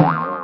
you.